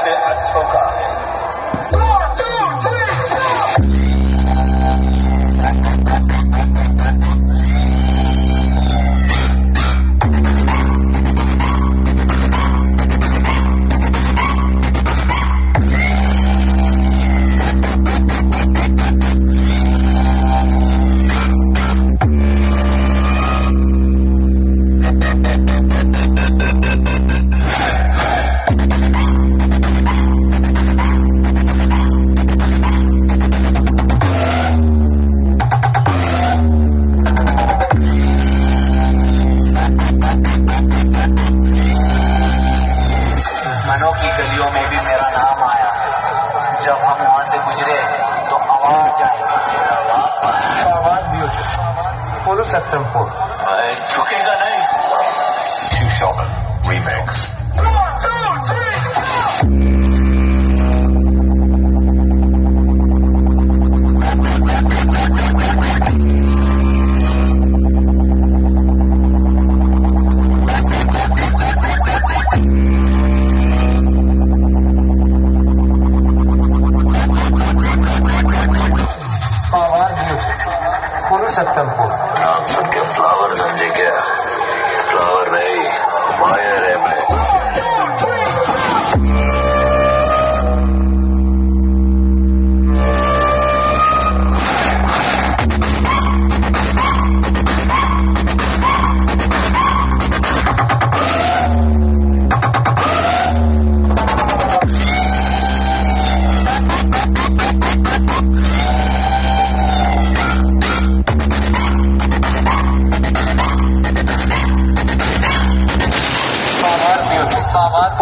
comece a desfalcar. की में भी मेरा नाम आया। जब हम वहाँ से गुजरे तो आवाज़ आई। आवाज़ भी बोलो सत्यम फोर झुकेगा नहीं। Shopping Remix. आवाज़ होती बोलो सत्यम फोर नाम सुन के फ्लावर समझे क्या? आवाज़